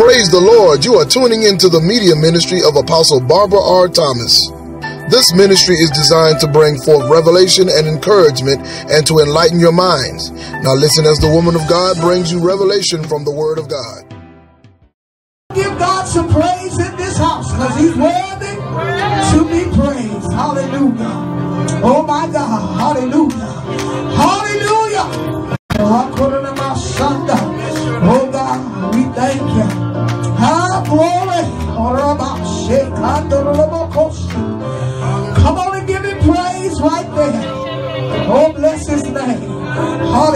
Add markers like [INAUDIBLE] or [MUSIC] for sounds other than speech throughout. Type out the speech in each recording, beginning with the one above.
Praise the Lord. You are tuning into the media ministry of Apostle Barbara R. Thomas. This ministry is designed to bring forth revelation and encouragement and to enlighten your minds. Now, listen as the woman of God brings you revelation from the Word of God. Give God some praise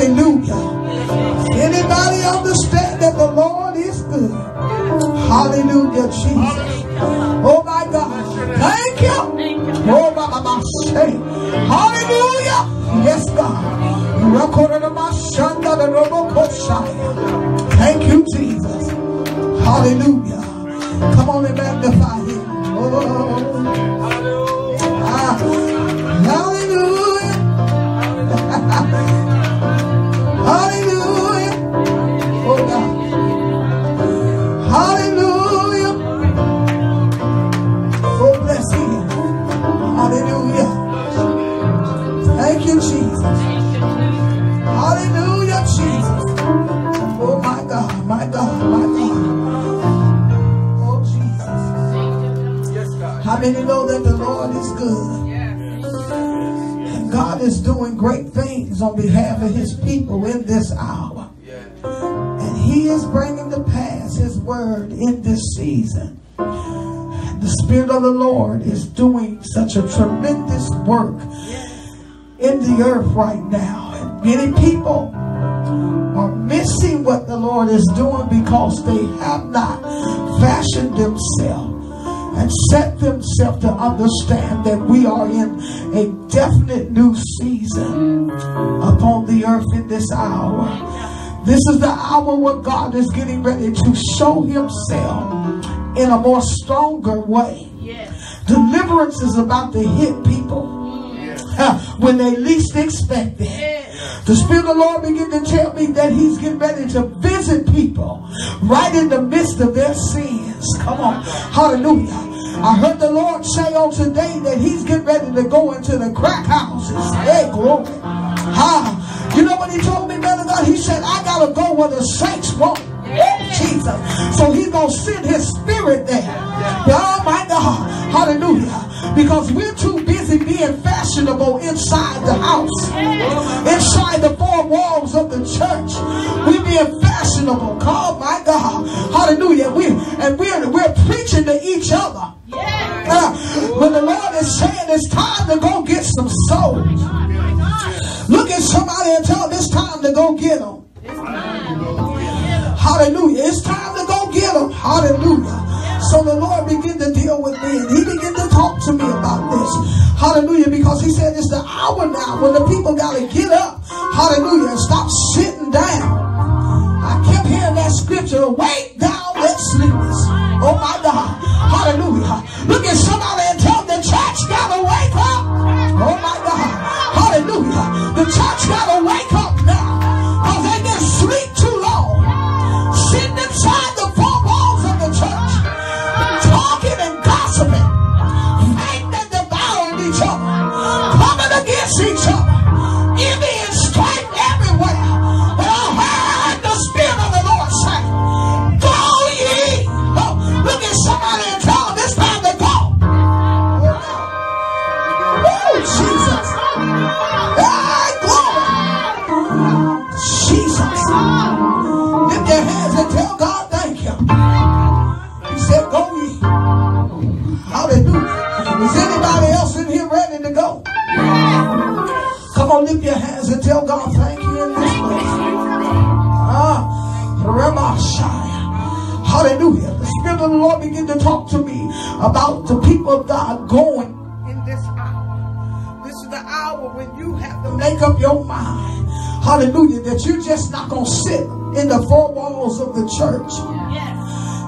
Hallelujah. Anybody understand that the Lord is good? Hallelujah, Jesus. That we are in a definite new season upon the earth in this hour. This is the hour where God is getting ready to show himself in a more stronger way. Deliverance is about to hit people uh, [LAUGHS] when they least expect it. The Spirit of the Lord began to tell me that He's getting ready to visit people right in the midst of their sins. Come on. Hallelujah. I heard the Lord say on today that He's getting ready to go into the crack houses. Hey, glory. Ah, you know what He told me, man of God? He said, I got to go where the saints won't. Jesus. So he's going to send his spirit there. Oh my God. Hallelujah. Because we're too busy being fashionable inside the house. Inside the four walls of the church. We're being fashionable. Oh my God. Hallelujah. We and we're we're preaching to each other. Uh, when the Lord is saying it's time to go get some souls. Look at somebody and tell them it's time to go get them. Hallelujah. It's time to go get them. Hallelujah. So the Lord began to deal with me and he began to talk to me about this. Hallelujah. Because he said it's the hour now when the people got to get up. Hallelujah. And stop sitting down. Scripture. Wait down, let sleepers. Oh my God. Hallelujah. Look at somebody and tell the church got to wake up. Oh my God. Hallelujah. The church got to wake up tell God thank you in this place. Ah, Hallelujah. The Spirit of the Lord began to talk to me about the people of God going in this hour. This is the hour when you have to make up your mind. Hallelujah. That you're just not going to sit in the four walls of the church.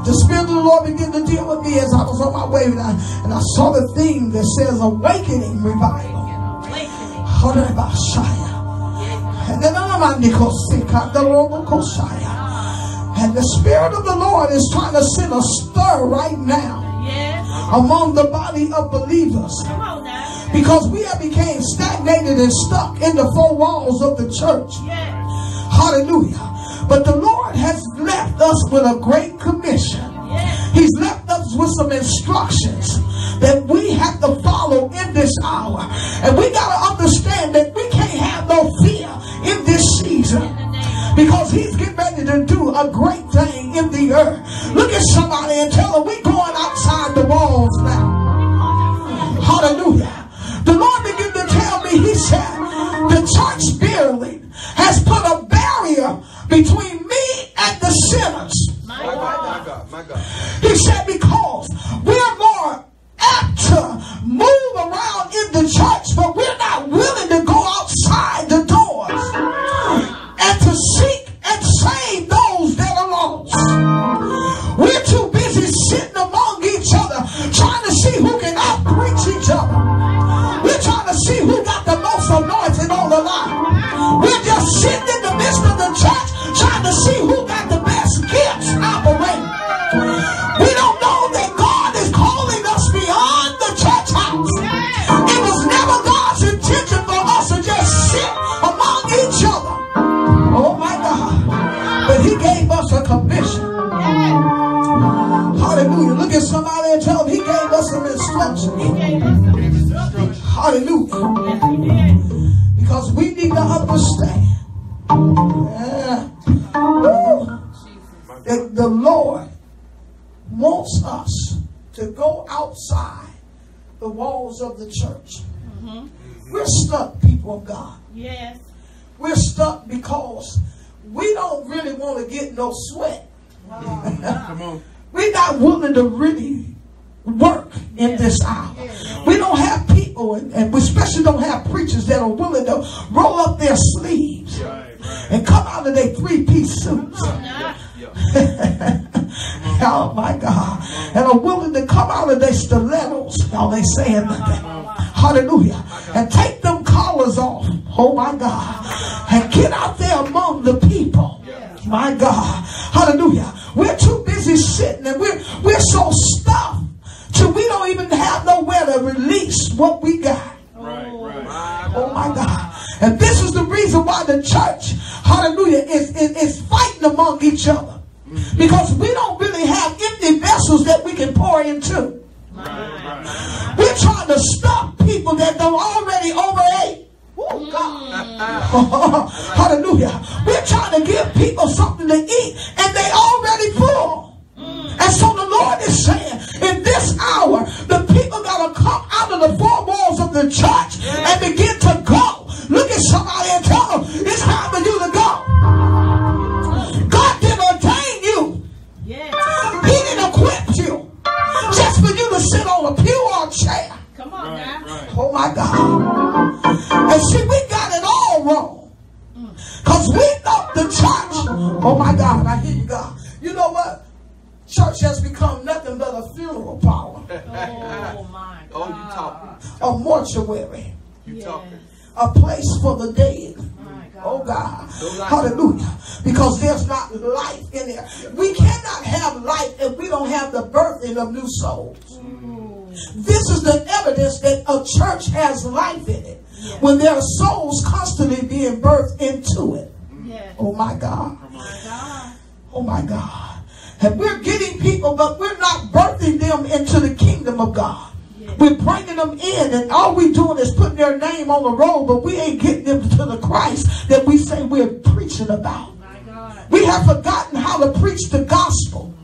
The Spirit of the Lord began to deal with me as I was on my way, and I, and I saw the theme that says awakening revival. And And the Spirit of the Lord is trying to send a stir right now among the body of believers. Because we have become stagnated and stuck in the four walls of the church. Hallelujah. But the Lord has left us with a great commission. He's left us with some instructions that we have to follow in this hour. And we got to understand that we because he's getting ready to do a great thing in the earth. Look at somebody and tell them we're going outside the walls now. Hallelujah. The Lord began to tell me, he said, the church building has put a barrier between me and the sinners. My God, my God, my God. He said, because we're more apt to move around in the church, but we're not willing to go the most anointing on the line. We're just sitting the Lord wants us to go outside the walls of the church. We're stuck, people of God. Yes. We're stuck because we don't really want to get no sweat. Come on. [LAUGHS] We're not willing to really work in this hour. We don't have people, and, and we especially don't have preachers that are willing to roll up their sleeves Right, right. and come out of their three-piece suits. [LAUGHS] oh my God. And are willing to come out of their stilettos. Y'all ain't saying nothing. Hallelujah. And take them collars off. Oh my God. And get out there among the people. My God. Hallelujah. We're too busy sitting and we're we're so stuffed till we don't even have nowhere to release what we got. Right, right. Oh my God. And this is the reason why the church, hallelujah, is, is, is fighting among each other. Mm-hmm. Because we don't really have empty vessels that we can pour into. We're trying to stop people that don't already overate. Oh God. [LAUGHS] Hallelujah. We're trying to give people something to eat and they already full. Mm. And so the Lord is saying, in this hour, the people got to come out of the four walls of the church and begin to go. Look at somebody and tell them, it's my God. And see, we got it all wrong. Because we thought the church, oh my God, I hear you, God. You know what? Church has become nothing but a funeral parlor, [LAUGHS] Oh my God. Oh, you talking. a mortuary, You Yes. talking. a place for the dead. Oh God. Hallelujah. Because there's not life in there. We cannot have life if we don't have the birthing of new souls. This is the evidence that a church has life in it. When there are souls constantly being birthed into it. Yes. Oh my God. Oh my God. Oh my God. And we're getting people, but we're not birthing them into the kingdom of God. We're bringing them in, and all we're doing is putting their name on the roll, but we ain't getting them to the Christ that we say we're preaching about. Oh my God. We have forgotten how to preach the gospel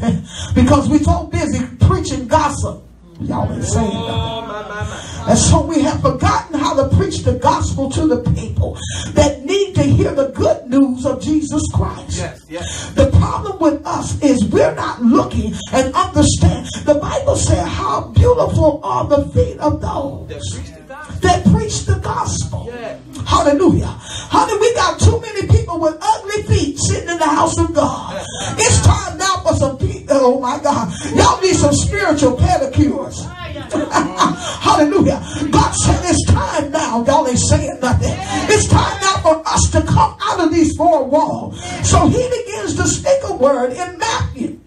[LAUGHS] because we're so busy preaching gossip. Y'all ain't saying nothing. And so we have forgotten how to preach the gospel to the people that need to hear the good news of Jesus Christ. Yes, yes. The problem with us is we're not looking and understand. The Bible said, How beautiful are the feet of those That preach the gospel. that preach the gospel. Yeah. Hallelujah. Honey, we got too many people with ugly feet sitting in the house of God. It's time now for some people. Oh my God. Y'all need some spiritual pedicures. [LAUGHS] Hallelujah. God said it's time now. Y'all ain't saying nothing. It's time now for us to come out of these four walls. So he begins to speak a word in Matthew.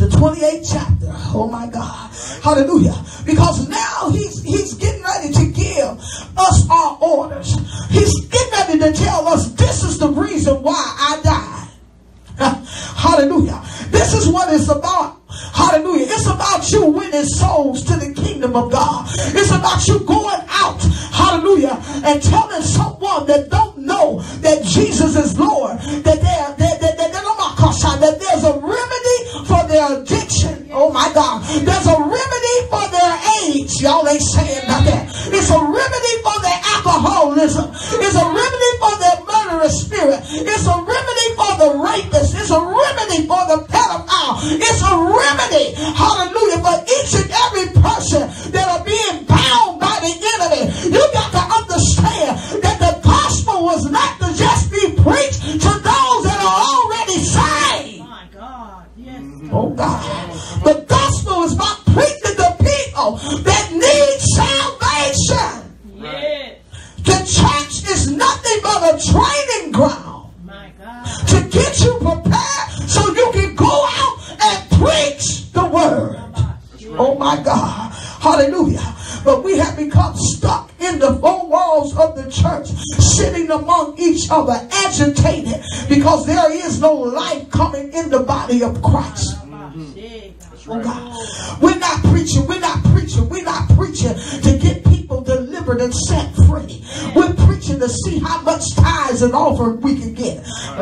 The 28th chapter. Oh my God. Hallelujah. Because now he's he's getting ready to give us our orders. He's getting ready to tell us this is the reason why I died. [LAUGHS] Hallelujah. This is what it's about. Hallelujah. It's about you winning souls to the kingdom of God. It's about you going out, hallelujah, and telling someone that don't know that Jesus is Lord, that they're,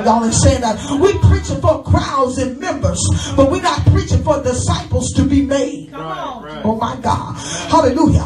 y'all ain't saying that. We're preaching for crowds and members, but we're not preaching for disciples to be made. Come on. Right. Oh my God. Hallelujah.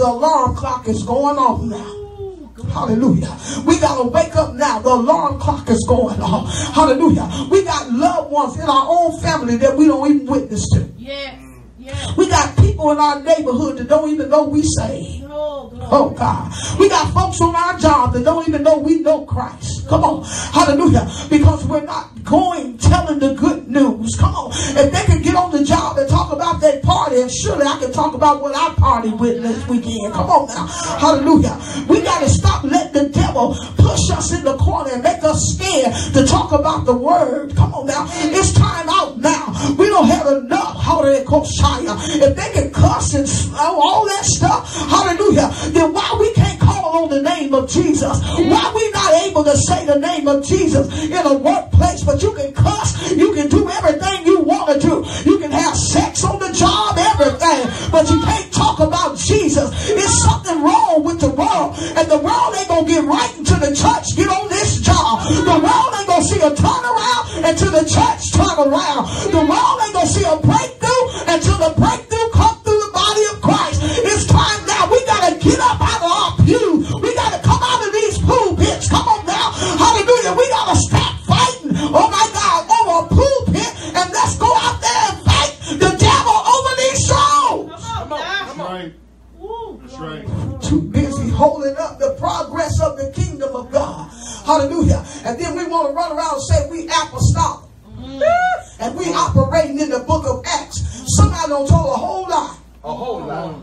The alarm clock is going off now. Hallelujah. We got to wake up now. The alarm clock is going off. Hallelujah. We got loved ones in our own family that we don't even witness to. Yes. Yes. We got people in our neighborhood that don't even know we saved. Oh. Oh God. We got folks on our job that don't even know we know Christ. Come on. Hallelujah. Because we're not going telling the good news. Come on. If they can get on the job and talk about that party, and surely I can talk about what I party with this weekend. Come on now. Hallelujah. We got to stop letting the devil push us in the corner and make us scared to talk about the word. Come on now. It's time out now. We don't have enough. Hallelujah. If they can cuss and all that stuff, hallelujah, then why we can't call on the name of Jesus? Why we not able to say the name of Jesus in a workplace? But you can cuss, you can do everything you want to do. You can have sex on the job, everything, but you can't talk about Jesus. It's something wrong with the world, and the world ain't gonna get right into the church. Get on this job. The world ain't gonna see a turnaround until the church turn around. The world ain't gonna see a breakthrough until the breakthrough come through the body of Christ. It's time get up out of our pew. We gotta come out of these pulpits. Come on now. Hallelujah. We gotta stop fighting. Oh my God, over a pulpit, and let's go out there and fight the devil over these souls. Come on. now. That's right. That's right. too busy holding up the progress of the kingdom of God. Hallelujah. And then we want to run around and say we apostolic. And we operating in the book of Acts. Somebody don't told a whole lot. A whole lot.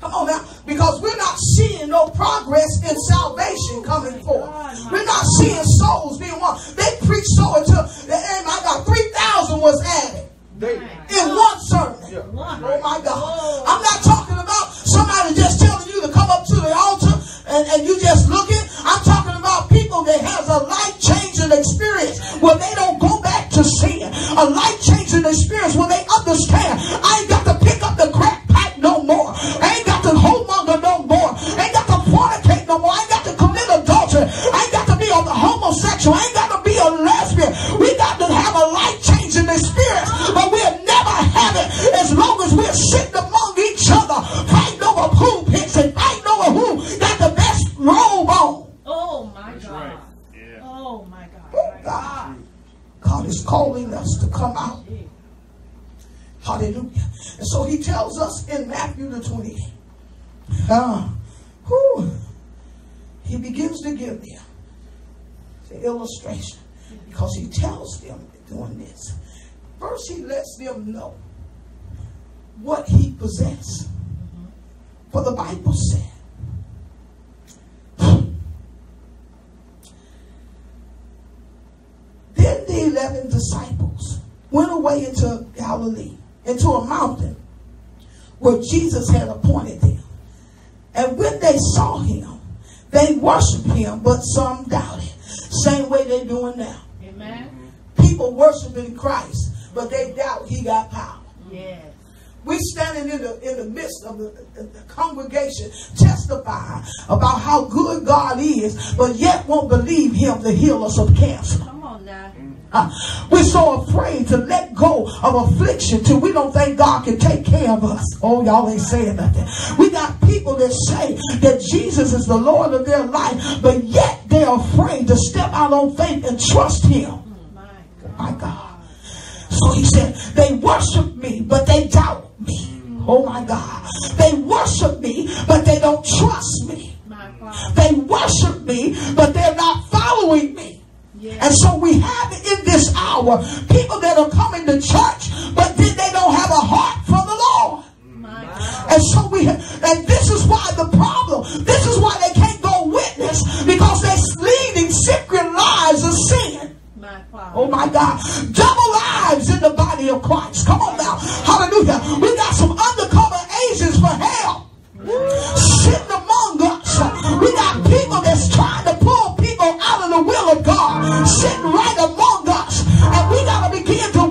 Come on now. Because we're not seeing no progress in salvation coming forth. We're not seeing souls being won. They preach so until the end. I got 3,000 was added in one sermon. Oh my God. I'm not talking about somebody just telling you to come up to the altar and, and you just looking. I'm talking about people that has a life changing experience where they don't go back to sin. A life changing experience where they understand I ain't got to pick up the crack no more. I ain't got to whoremonger no more. I ain't got to fornicate no more. I ain't got to commit adultery. I ain't got to be a homosexual. I ain't got to be a lesbian. We got to have a life changing experience. But we'll never have it as long as we're sitting among each other, fighting over pulpits and fighting over who got the best robe on. Oh my That's God. right. Yeah. Oh my God. Oh, God. God is calling us to come out. Hallelujah. And so he tells us in Matthew the 28th. Uh, whew, he begins to give them the illustration because he tells them doing this. First, he lets them know what he possessed. For the Bible said, Then the eleven disciples went away into Galilee, into a mountain where Jesus had appointed them. And when they saw him, they worshiped him, but some doubted. Same way they're doing now. Amen. People worshiping Christ, but they doubt he got power. Yes. We standing in the in the midst of the, the, the congregation testifying about how good God is, but yet won't believe him to heal us of cancer. Come on now. We're so afraid to let go of affliction till we don't think God can take care of us. Oh, y'all ain't saying nothing. We got people that say that Jesus is the Lord of their life, but yet they're afraid to step out on faith and trust Him. My My God. So he said, they worship me, but they doubt me. Oh my God. They worship me, but they don't trust me. They worship me, but they're not following me. And so we have in this hour people that are coming to church, but then they don't have a heart for the Lord. And so we, have, and this is why the problem, this is why they can't go witness because they're leading secret lives of sin. My Oh my God. Double lives in the body of Christ. Come on now. Hallelujah. We got some undercover agents for hell sitting among us. We got people that's trying to we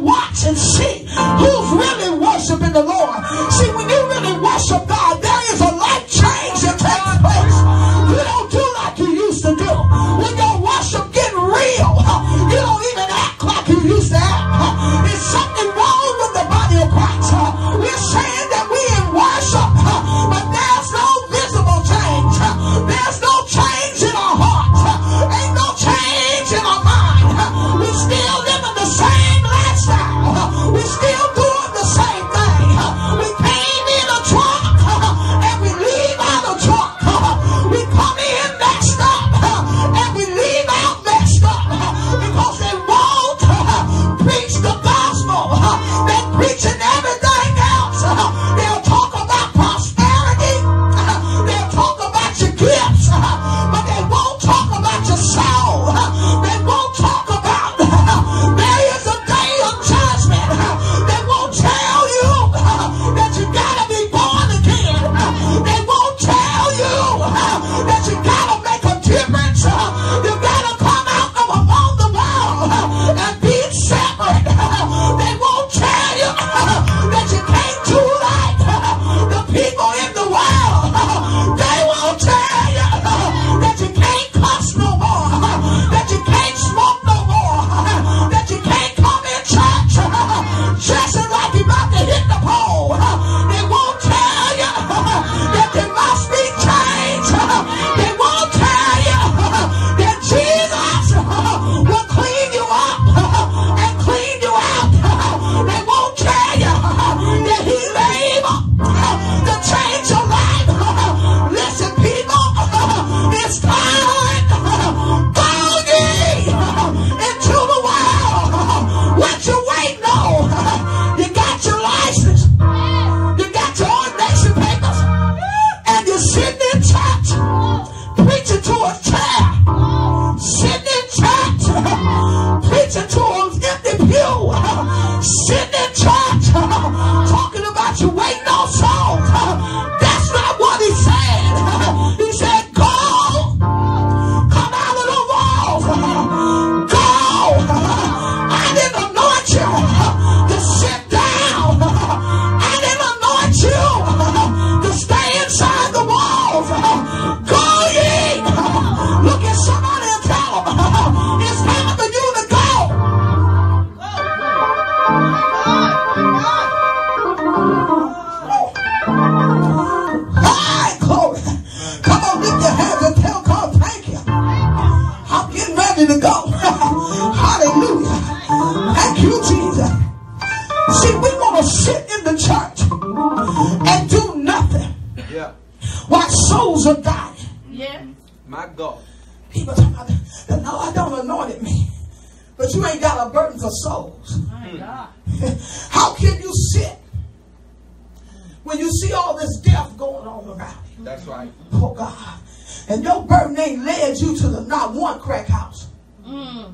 when you see all this death going on around you? That's right. Oh God. And your burden ain't led you to the not one crack house. Mm.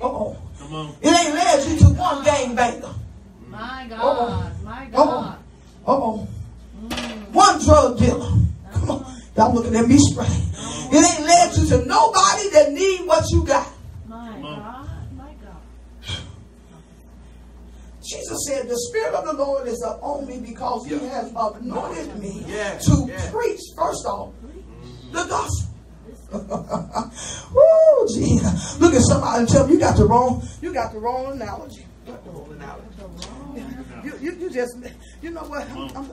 Uh-oh. Come on. It ain't led you to one gang banger. My God. Uh-oh. My Uh-oh. God. Uh-oh. One drug dealer. Come on. Y'all looking at me straight. It ain't led you to nobody that need what you got. My on. God. My God. Jesus said, the Spirit of the Lord is upon me because he has anointed me to preach, first off, the gospel. [LAUGHS] Woo, Jesus. Look at somebody and tell them you got the wrong, you got the wrong analogy. You, you, you just, you know what? I'm, I'm,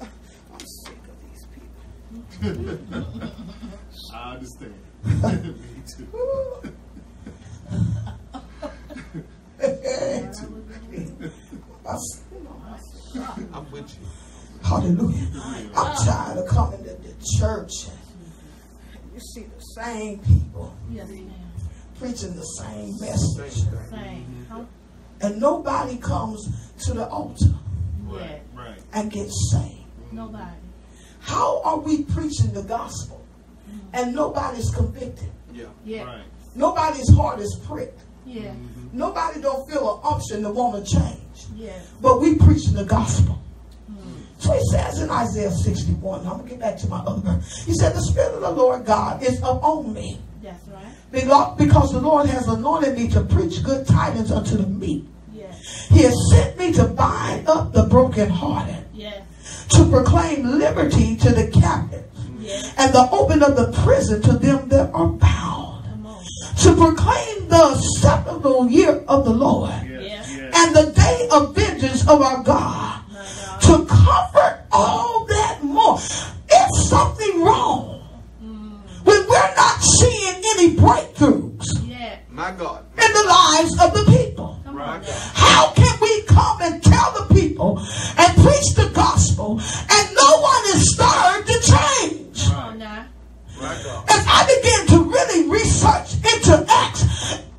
I'm sick of these people. [LAUGHS] I understand. [LAUGHS] Me too. Woo. I- you know, I- I'm with you. Hallelujah. I'm tired of coming to the church. And You see the same people Yes, preaching the same message. Same Huh? And nobody comes to the altar Yeah. Right. and gets saved. Nobody. How are we preaching the gospel mm-hmm. and nobody's convicted? Yeah. Yeah. Right. Nobody's heart is pricked. Yeah. Nobody don't feel an unction to want to change. Yeah. But we preaching the gospel. So he says in Isaiah 61, I'm going to get back to my other. He said, The Spirit of the Lord God is upon me. That's right. Because the Lord has anointed me to preach good tidings unto the meek. Yes. He has sent me to bind up the brokenhearted, Yes. to proclaim liberty to the captives, Yes. and the open of the prison to them that are bound. To proclaim the acceptable year of the Lord, Yes. Yes. and the day of vengeance of our God, My God. to comfort all that mourn. It's something wrong mm. when we're not seeing any breakthroughs Yeah. My God. in the lives of the people. Right. How can we come and tell the people and preach the gospel and no one is stirred to change? Come on now. My God. As I began to really research into Acts,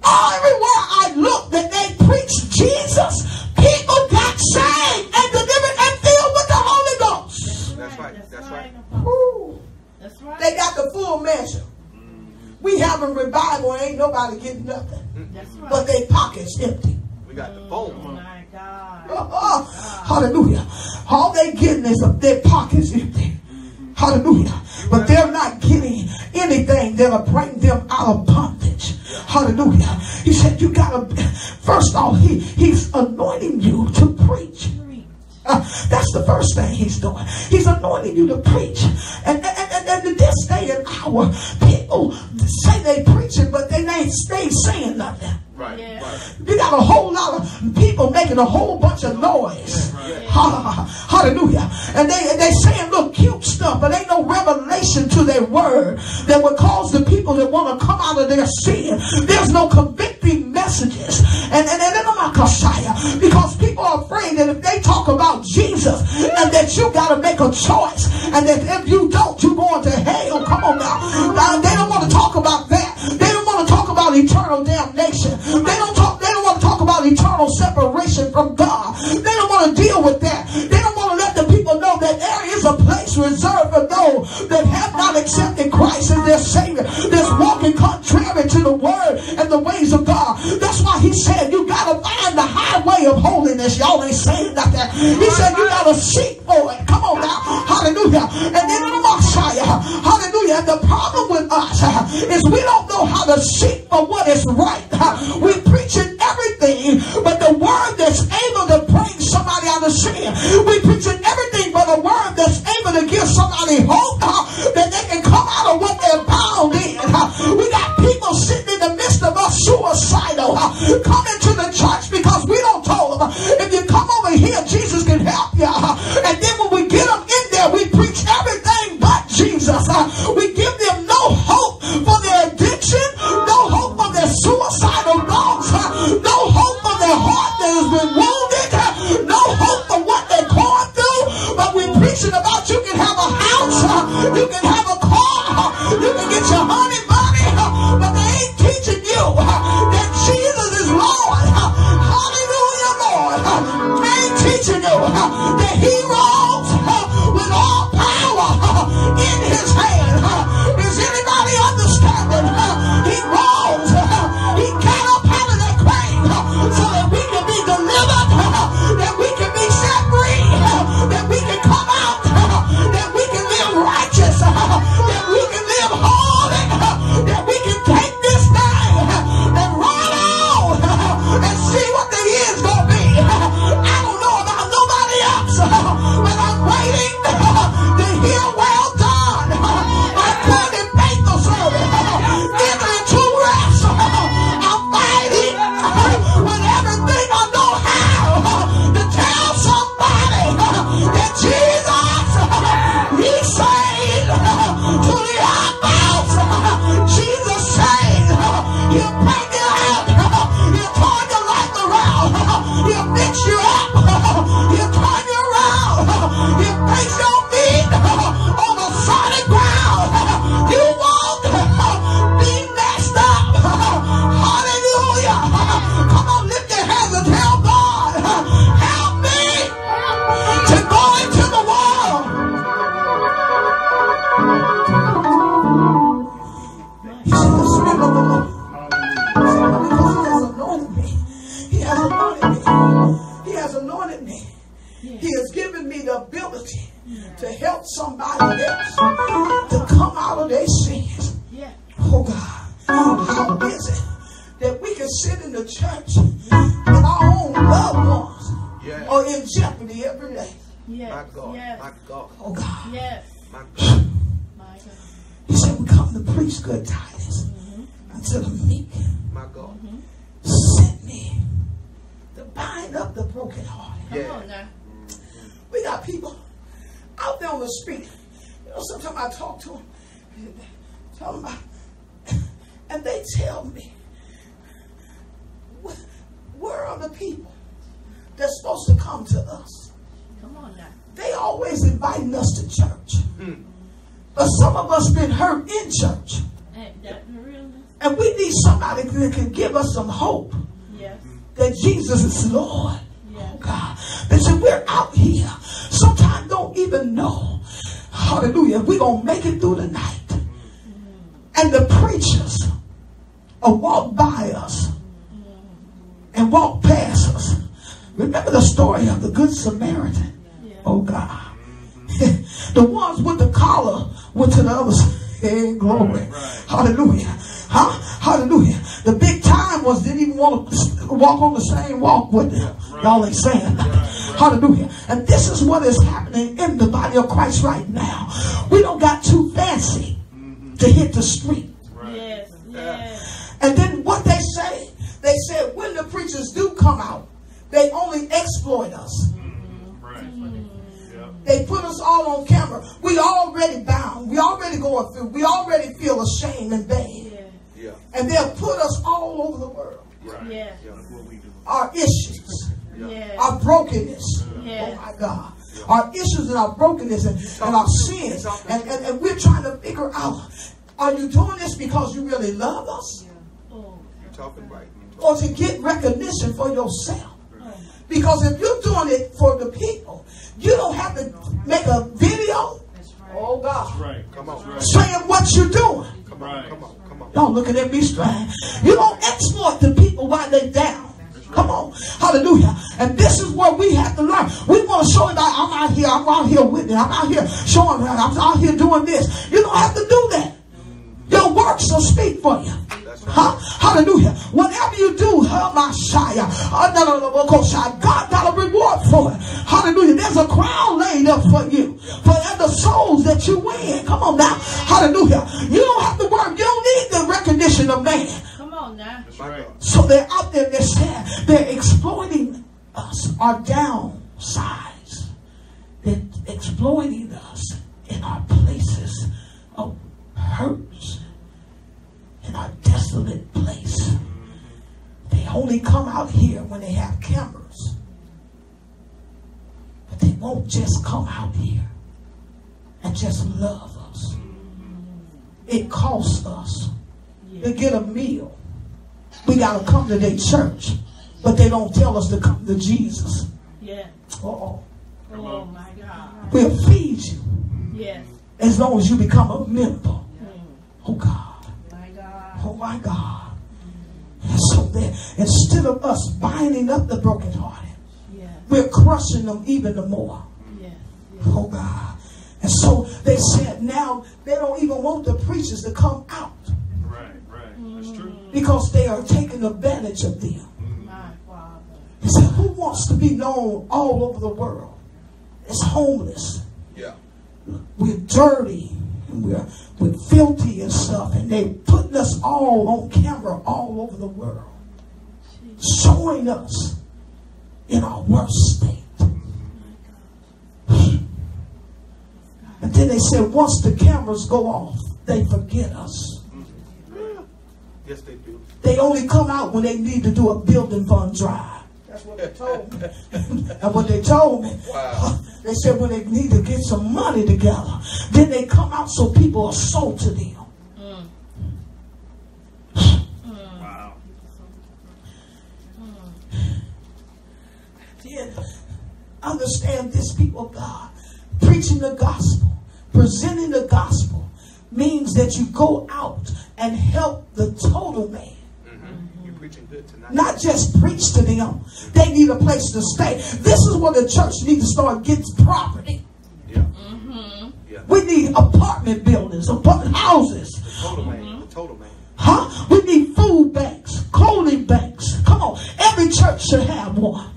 everywhere I looked that they preached Jesus, people got saved and delivered and filled with the Holy Ghost. That's right. That's, That's right. right. Ooh. That's right. They got the full measure. We having revival, ain't nobody getting nothing. That's right. But they pockets empty. We got the Oh my God. Oh, [LAUGHS] hallelujah. All they getting is their pockets empty. Hallelujah. But they're not getting anything that'll bring them out of bondage. Hallelujah. He said, You gotta, first off, he, he's anointing you to preach. Uh, that's the first thing he's doing. He's anointing you to preach. And, and, and, and in this day and hour, people say they preaching, but they ain't stay saying nothing. Right. Yeah. Right. You got a whole lot of people making a whole bunch of noise. Ha- Hallelujah. And they they saying little cute stuff, but ain't no revelation to their word that would cause the people that want to come out of their sin. There's no convicting messages. And and, and, and I'm not Messiah, because people are afraid that if they talk about Jesus and that you gotta make a choice and that if you don't, you're going to hell. Come on now. Now, they don't want to talk about eternal damnation. They don't eternal separation from God. They don't want to deal with that. They don't want to let the people know that there is a place reserved for those that have not accepted Christ as their Savior. That's walking contrary to the Word and the ways of God. That's why He said you got to find the highway of holiness. Y'all ain't saying nothing. He said you got to seek for it. Come on now. Hallelujah. And then the Messiah, hallelujah. The problem with us uh, is we don't know how to seek for what is right. Uh, We preaching everything but the word that's able to bring somebody out of sin. We preaching everything but a word that's able to give somebody hope uh, that they can come out of what they're bound in. Uh, We got people sitting in the midst of us suicidal, uh, coming to the church because we don't told them, uh, if you come over here, Jesus can help you. Uh, And then when we get them in there, we preach everything but Jesus. Uh, We give them no hope for their addiction, no hope for their suicidal thoughts, no their heart that has been wounded, no hope for what they're going through. But we're preaching about you can have a house, you can have a car, you can get your honey money, but they ain't teaching you that Jesus is Lord. Hallelujah, Lord. They ain't teaching you that He what is happening in the body of Christ right now. We don't got too fancy mm-hmm. to hit the street. Yes. Yes. And then what they say, they said when the preachers do come out, they only exploit us. Mm-hmm. Right. Yep. They put us all on camera. We already bound. We already going through. We already feel ashamed and bad. Yeah. Yeah. And they'll put us all over the world. Right. Yeah. That's what we do. Our issues, Yeah. our brokenness. Yeah. Oh my God. Our issues and our brokenness and, and our sins. And, and, and we're trying to figure out, are you doing this because you really love us? Oh. You talking right. Or to get recognition for yourself? Because if you're doing it for the people, you don't have to make a video. Oh God. That's right. Come on. That's right. Saying what you're doing. Come on. Right. Come on. Come on. Y'all looking at me strange. You don't exploit the people while they're down. Come on. Hallelujah. And this is what we have to learn. We want to show that I'm out here, I'm out here with it. I'm out here showing that I'm out here doing this. You don't have to do that. Your works will speak for you. Huh? Hallelujah. Whatever you do, Messiah, uh. God got a reward for it. Hallelujah. There's a crown laid up for you. For the souls that you win. Come on now. Hallelujah. You don't have to work. You don't need the recognition of man. Come on now. Right. So they're out there, they're sad. They're exploiting us, our downsides. They're exploiting us in our places of hurts, in our desolate place. They only come out here when they have cameras. But they won't just come out here and just love us. It costs us to get a meal. We got to come to their church, but they don't tell us to come to Jesus. Yeah. Uh-oh. Oh my God. We'll feed you Yes. as long as you become a member. Mm. Oh God. My God. Oh my God. And so then, instead of us binding up the brokenhearted, Yes. we're crushing them even the more. Yes. Oh God. And so they said now they don't even want the preachers to come out because they are taking advantage of them. He said, Who wants to be known all over the world? It's homeless. Yeah. We're dirty. And we're, we're filthy and stuff. And they're putting us all on camera all over the world. Showing us in our worst state. And then they said, once the cameras go off, they forget us. Yes, they do. They only come out when they need to do a building fund drive. That's what they told me. [LAUGHS] and what they told me, Wow. [LAUGHS] they said when they need to get some money together, then they come out so people are sold to them. Hmm. Hmm. Wow. Hmm. Then understand this, people of God. Preaching the gospel, presenting the gospel means that you go out and help the total man. You're preaching good tonight. Not just preach to them. They need a place to stay. This is where the church needs to start getting property. Yeah. Mm-hmm. Yeah. We need apartment buildings, apartment houses. The total man. The total man. Huh? We need food banks, clothing banks. Come on. Every church should have one.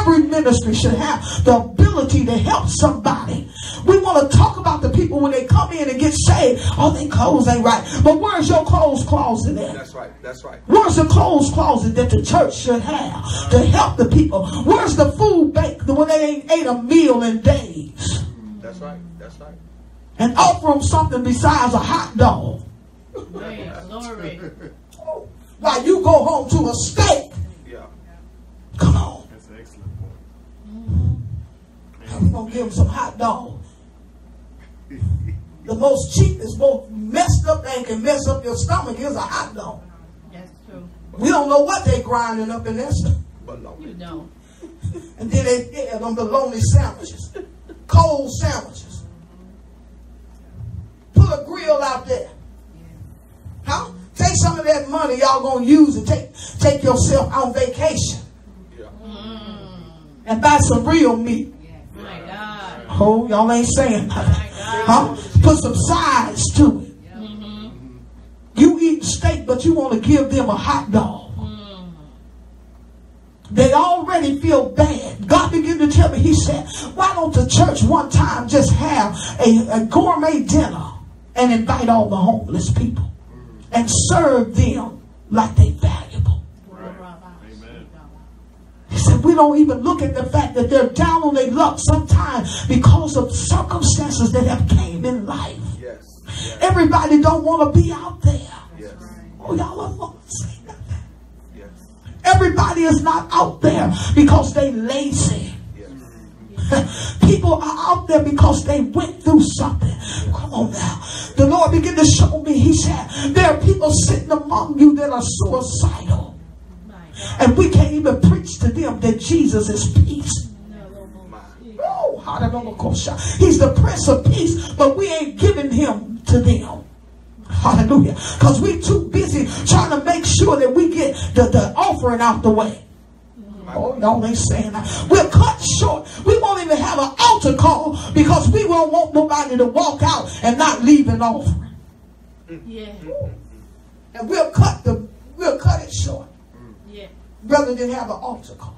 Every ministry should have the ability to help somebody. We want to talk about the people when they come in and get saved. Oh, their clothes ain't right. But where's your clothes closet at? That's right. That's right. Where's the clothes closet that the church should have to help the people? Where's the food bank when they ain't ate a meal in days? That's right. That's right. And offer them something besides a hot dog. Man, glory. While you go home to a steak. Yeah. Come on. We're going to give them some hot dog. The most cheapest, most messed up thing can mess up your stomach is a hot dog. That's true. We don't know what they grinding up in there. stuff. But no. You don't. And then they add them bologna sandwiches, cold sandwiches. Put a grill out there. Huh? Take some of that money y'all gonna use and take take yourself on vacation Yeah. and buy some real meat. Oh, y'all ain't saying nothing. Huh? Put some sides to it. Mm-hmm. You eat steak, but you want to give them a hot dog. They already feel bad. God began to tell me, He said, why don't the church one time just have a, a gourmet dinner and invite all the homeless people and serve them like they valuable? He said, we don't even look at the fact that they're down on their luck sometimes because of circumstances that have came in life. Yes. Yes. Everybody don't want to be out there. Yes. Oh, y'all don't want to say nothing. Yes. Everybody is not out there because they lazy. Yes. [LAUGHS] People are out there because they went through something. Come on now. The Lord began to show me, He said, there are people sitting among you that are suicidal. And we can't even preach to them that Jesus is peace. Oh, hallelujah. He's the Prince of Peace, but we ain't giving him to them. Hallelujah. Because we're too busy trying to make sure that we get the, the offering out the way. Oh, y'all ain't saying that. We're cut short. We won't even have an altar call because we won't want nobody to walk out and not leave an offering. Yeah. And we'll cut the we'll cut it short Yeah. rather than have an altar call.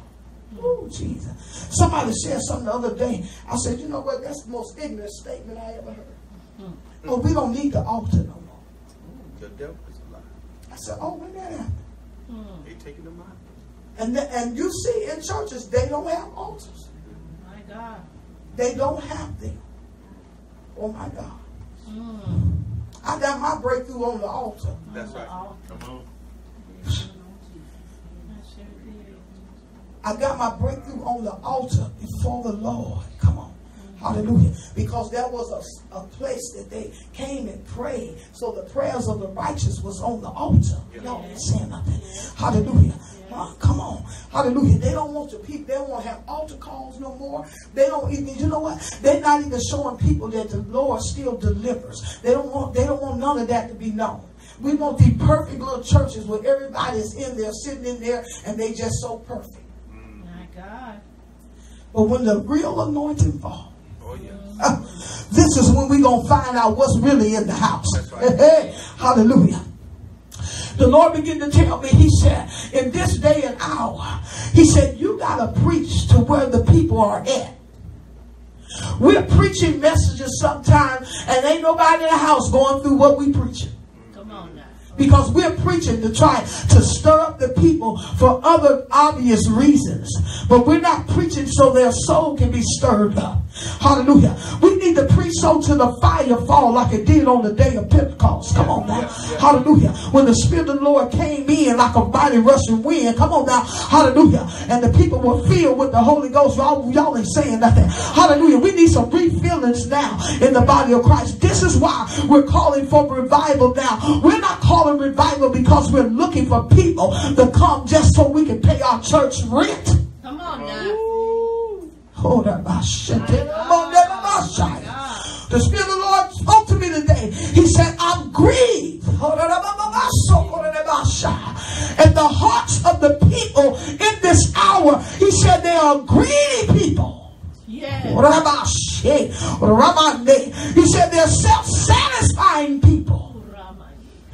Oh, Jesus. Somebody said something the other day. I said, you know what? That's the most ignorant statement I ever heard. Oh, we don't need the altar no more. Hmm. The devil is a lie. I said, oh, when that happened? Hmm. They taking them out. And, the, and you see in churches, they don't have altars. My God. They don't have them. Oh, my God. Mm. I got my breakthrough on the altar. That's right. Come on. I got my breakthrough on the altar before the Lord. Come on. Hallelujah. Because there was a, a place that they came and prayed. So the prayers of the righteous was on the altar. Y'all ain't saying nothing. Hallelujah. Uh, come on. Hallelujah. They don't want the people, they don't want to have altar calls no more. They don't even, you know what? They're not even showing people that the Lord still delivers. They don't want, they don't want none of that to be known. We want these perfect little churches where everybody's in there, sitting in there, and they just so perfect. My God. But when the real anointing falls, Oh, yeah. Uh, this is when we're going to find out what's really in the house. Right. Hey, hallelujah. The Lord began to tell me, He said, in this day and hour, He said, you got to preach to where the people are at. We're preaching messages sometimes, and ain't nobody in the house going through what we preaching Come on now. Because we're preaching to try to stir up the people for other obvious reasons. But we're not preaching so their soul can be stirred up. Hallelujah. We need to preach so to the fire fall like it did on the day of Pentecost. Come on now. Hallelujah. When the Spirit of the Lord came in like a mighty rushing wind. Come on now. Hallelujah. And the people were filled with the Holy Ghost. Y'all, y'all ain't saying nothing. Hallelujah. We need some refillings now in the body of Christ. This is why we're calling for revival now. We're not calling revival because we're looking for people to come just so we can pay our church rent. The Spirit of the Lord spoke to me today. He said, I'm grieved. And the hearts of the people in this hour, he said, they are greedy people. He said, they're self satisfying people.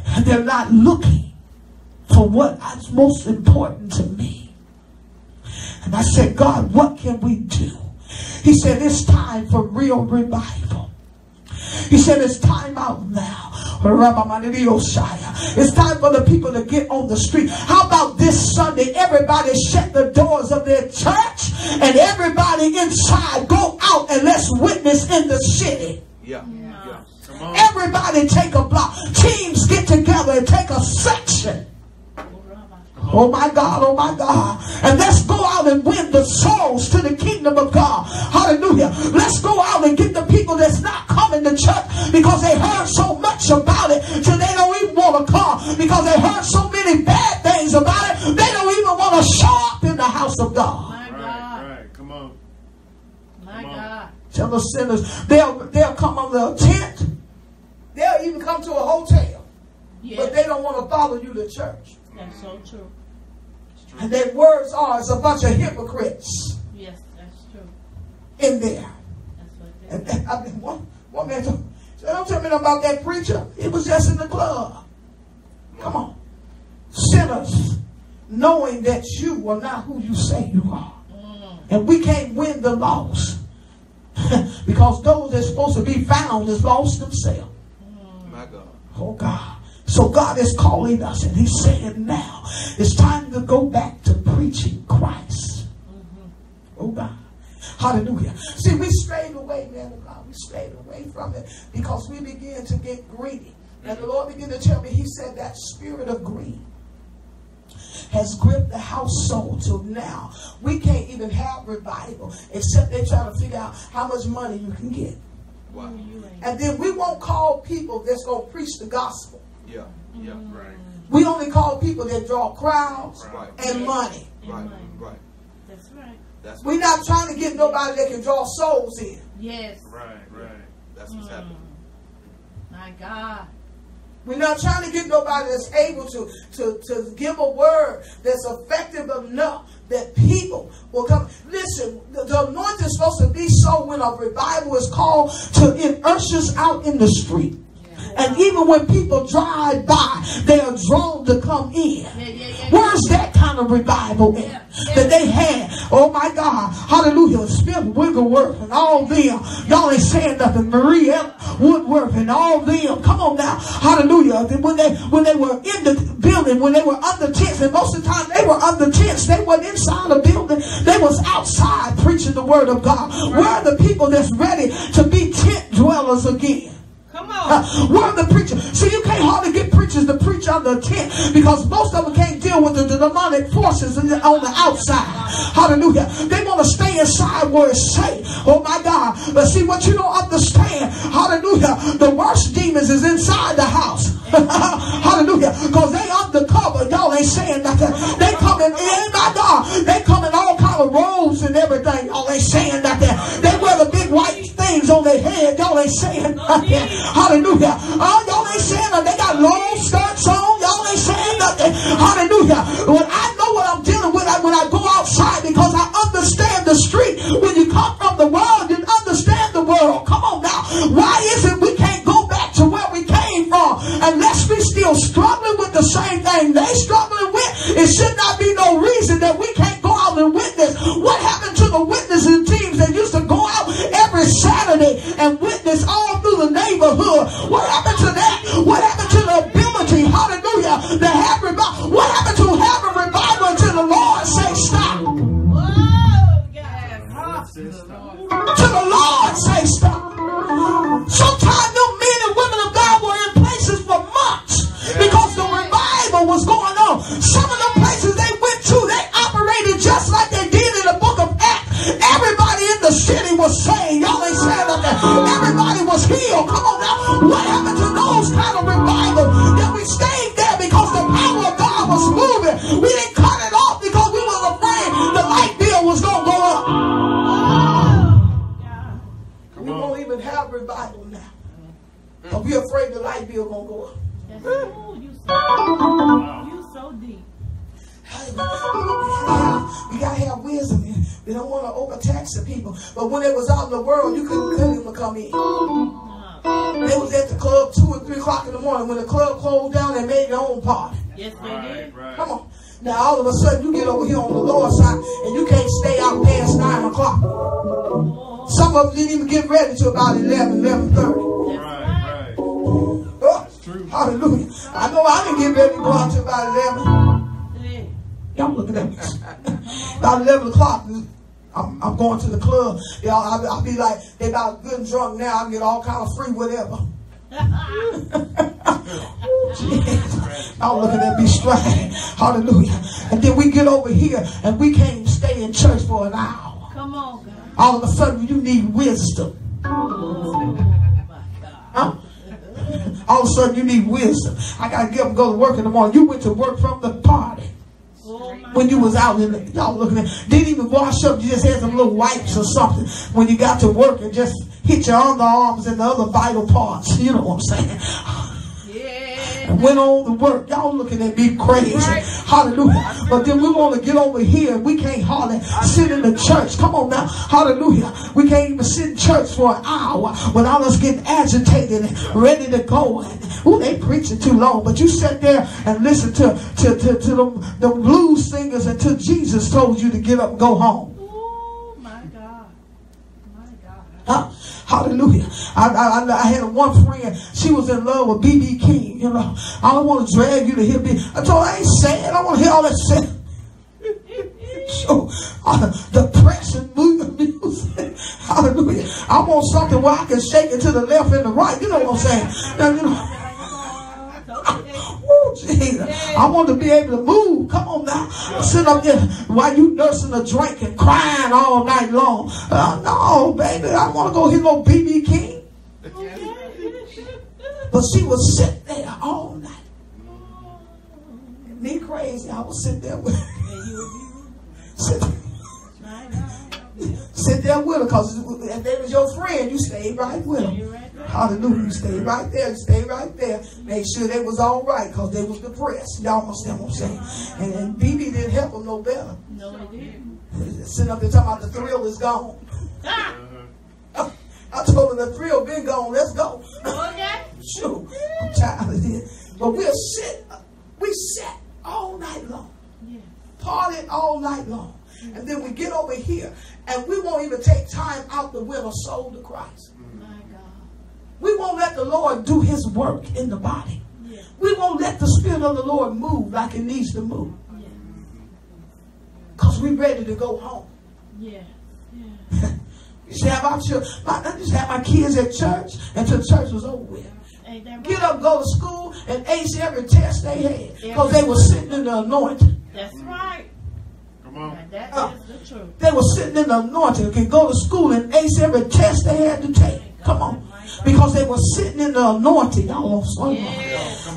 And they're not looking for what is most important to me. And I said, God, what can we do? He said, it's time for real revival. He said, it's time out now. It's time for the people to get on the street. How about this Sunday? Everybody shut the doors of their church and everybody inside go out and let's witness in the city. Yeah. Yeah. Come on. Everybody take a block. Teams get together and take a section. Oh my God, oh my God. And let's go out and win the souls to the kingdom of God. Hallelujah. Let's go out and get the people that's not coming to church because they heard so much about it till they don't even want to come because they heard so many bad things about it. They don't even want to show up in the house of God. My God. right. Come on. My Come on. God. Tell the sinners they'll they'll come under a tent. They'll even come to a hotel. Yeah. But they don't want to follow you to church. That's so true. And their words are it's a bunch of hypocrites Yes, that's true. in there. That's what they And, and I mean, one, one man told said, don't tell me nothing about that preacher. He was just in the club. Come on. Sinners, knowing that you are not who you say you are. Mm. And we can't win the lost. [LAUGHS] because those that's supposed to be found is lost themselves. Mm. My God. Oh God. So God is calling us and He's saying now it's time to go back to preaching Christ. Oh God. Hallelujah. See, we strayed away, man of God. We strayed away from it because we began to get greedy. And the Lord began to tell me, He said that spirit of greed has gripped the household till now. We can't even have revival except they try to figure out how much money you can get. Wow. And then we won't call people that's going to preach the gospel. Yeah. Yeah. Mm. Right. We only call people that draw crowds Right. and money. And Right. money. Right. That's right. That's We're not trying to get nobody that can draw souls in. Yes. Right, right. That's what's mm. happening. My God. We're not trying to get nobody that's able to, to, to give a word that's effective enough that people will come. Listen, the, the anointing is supposed to be so when a revival is called to it ushers out in the street. And even when people drive by, they are drawn to come in. Where's that kind of revival in? That they had. Oh my God. Hallelujah. Smith Wigglesworth and all them. Y'all ain't saying nothing. Marie Woodworth and all them. Come on now. Hallelujah. When they when they were in the building, when they were under tents, and most of the time they were under tents, they weren't inside the building. They was outside preaching the word of God. Where are the people that's ready to be tent dwellers again? Uh, are the preacher. See, you can't hardly get preachers to preach on the tent because most of them can't deal with the, the demonic forces the, on the outside. Hallelujah. They want to stay inside where it's safe. Oh my God. But see, what you don't understand, hallelujah, the worst demons is inside the house. [LAUGHS] hallelujah. Because they undercover. Y'all ain't saying nothing. They coming in, my God, they come in all kind of robes and everything. Y'all ain't saying nothing. They wear the big white things on their head. Y'all ain't saying [LAUGHS] nothing. Hallelujah. Oh, y'all ain't saying that they got long skirts on. Y'all ain't saying nothing. Hallelujah. When I know what I'm dealing with when I go outside because I understand the street. When you come from the world, you understand the world. Come on now. Why is it we can't go back to where we came from unless we still struggling with the same thing they struggling with? It should not be no reason that we can't go out and witness. What happened to the witnessing teams that used to go every Saturday and witness all through the neighborhood. What happened to that? What happened to the ability, hallelujah, to have revival? What happened to having revival until the Lord say stop? To the Lord say stop. Sometimes the men and women of God were in places for months because the revival was going on. Some of the city was saved. Y'all ain't saying nothing. Everybody was healed. Come on now. What happened to those kind of revival that we stayed there because the power of God was moving? We didn't cut it off because we was afraid the light bill was going to go up. We won't even have revival now. Mm. But we're afraid the light bill going to go up. Ooh, you so, you so deep. We gotta have wisdom. They don't want to overtax the people. But when it was out in the world, you couldn't, couldn't even come in. They was at the club two or three o'clock in the morning. When the club closed down, they made their own party. Yes, they did. Right, Come on. Now all of a sudden you get over here on the lower side and you can't stay out past nine o'clock. Some of them didn't even get ready till about 11, 11 30. right, right. Oh, true. hallelujah. I know I didn't get ready to go out till about 11. Y'all looking at me. About 11 o'clock, I'm, I'm going to the club. Y'all, I'll, I'll be like, they about good and drunk now. I can get all kind of free whatever. [LAUGHS] Y'all looking at me straight. Hallelujah. And then we get over here and we can't stay in church for an hour. Come on, God. All of a sudden you need wisdom. Oh, my God. Huh? All of a sudden you need wisdom. I gotta get up and go to work in the morning. You went to work from the party. When you was out in the, y'all looking at, didn't even wash up, you just had some little wipes or something. When you got to work and just hit your underarms and the other vital parts. You know what I'm saying? And went on to work. Y'all looking at me crazy. Hallelujah. But then we want to get over here. We can't hardly sit in the church. Come on now. Hallelujah. We can't even sit in church for an hour without us getting agitated and ready to go. And, ooh, they preaching too long. But you sat there and listened to, to, to, to the, the blues singers until Jesus told you to get up and go home. Oh, my God. My God. Huh? Hallelujah. I, I, I had one friend, she was in love with B.B. King. You know, I don't want to drag you to hear B. I told her, I ain't sad. I want to hear all that sad. [LAUGHS] So, uh, depression, moving [LAUGHS] music. Hallelujah. I want something where I can shake it to the left and the right. You know what I'm saying? Now, you know, Oh, Jesus. I want to be able to move. Come on now. Sit up there while you nursing a drink and crying all night long. Uh, no, baby. I want to go hear no BB King. But she would sit there all night. Me crazy. I would sit there with sit, sit there with her because if they was your friend, you stayed right with her. Hallelujah. Stay right there. Stay right there. Make sure they was all right because they was depressed. Y'all understand what I'm saying? And, and BB didn't help them no better. No, it didn't. Sitting up there talking about the thrill is gone. Ah, [LAUGHS] I told her the thrill been gone. Let's go. okay. Shoot, I'm tired of this. But we'll sit, we sat all night long, Yeah. partied all night long. And then we get over here and we won't even take time out to win a soul to Christ. My God. We won't let the Lord do his work in the body. Yeah. We won't let the Spirit of the Lord move like it needs to move. Yeah. Because we're ready to go home. Yeah. [LAUGHS] Yeah. You should have our children. My, I used to have my kids at church until church was over with. Right? Get up, go to school, and ace every test they had. Because they were sitting in the anointing. That's right. Come on. That Uh. is the truth. They were sitting in the anointing, and can go to school and ace every test they had to take. Come on. Because they were sitting in the anointing. Y'all.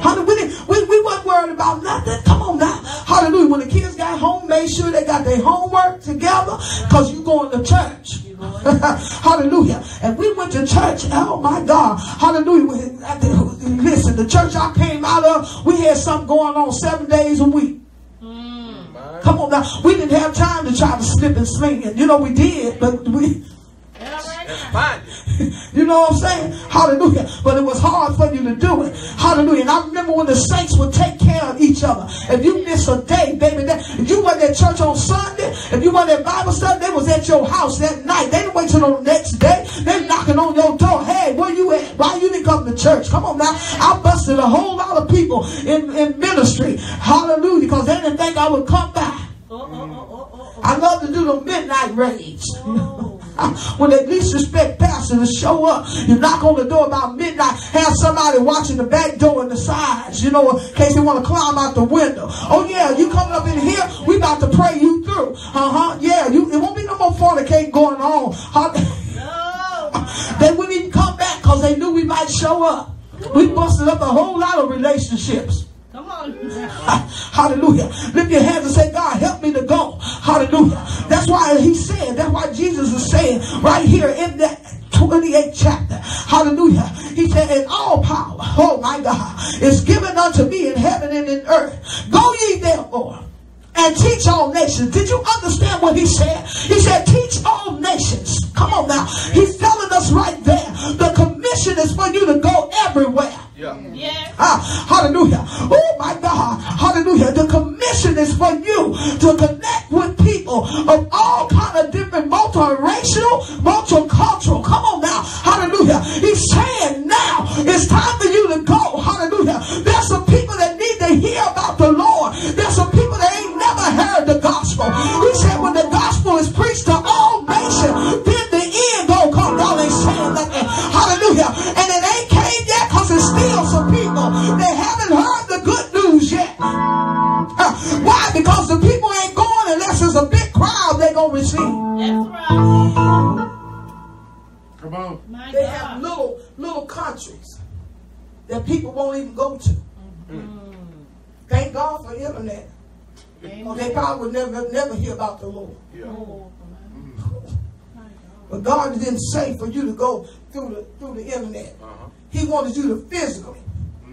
Hallelujah. We, we, we weren't worried about nothing. Come on now. Hallelujah. When the kids got home, make sure they got their homework together because you going [LAUGHS] to church. Hallelujah. And we went to church. Oh my God. Hallelujah. We- Listen, the church I came out of, we had something going on seven days a week. Mm. Come on now. We didn't have time to try to slip and sling it. You know, we did, but we, right. [LAUGHS] You know what I'm saying? Hallelujah. But it was hard for you to do it. Hallelujah. And I remember when the saints would take care of each other. If you miss a day, baby, that, if you went at church on Sunday, if you went at Bible study, they was at your house that night. They didn't wait till the next day. They knocking on your door. Hey, where you at? Why you didn't come to church? Come on now. I busted a whole lot of people in, in ministry. Hallelujah. Because they didn't think I would come back. Oh, oh, oh, oh, oh, oh. I love to do the midnight raids. [LAUGHS] When they least expect pastors to show up, you knock on the door about midnight, have somebody watching the back door and the sides, you know, in case they want to climb out the window. Oh yeah, you coming up in here, we about to pray you through. Uh-huh. Yeah, you it won't be no more fornicate going on. [LAUGHS] Huh? No. they wouldn't even come back because they knew we might show up. We busted up a whole lot of relationships. Come on. [LAUGHS] Hallelujah. Lift your hands and say, God, help me to go. Hallelujah. That's why he said, that's why Jesus is saying right here in that 28th chapter. Hallelujah. He said, in all power, oh my God, is given unto me in heaven and in earth. Go ye therefore and teach all nations. Did you understand what he said? He said, teach all nations. Come on now. He's telling us right there. The commission is for you to go everywhere. Yeah. Yes. Ah, hallelujah. Oh my God. Hallelujah. The commission is for you to connect with people of all kind of about the Lord. Yeah. But God didn't say for you to go through the through the internet. Uh-huh. He wanted you to physically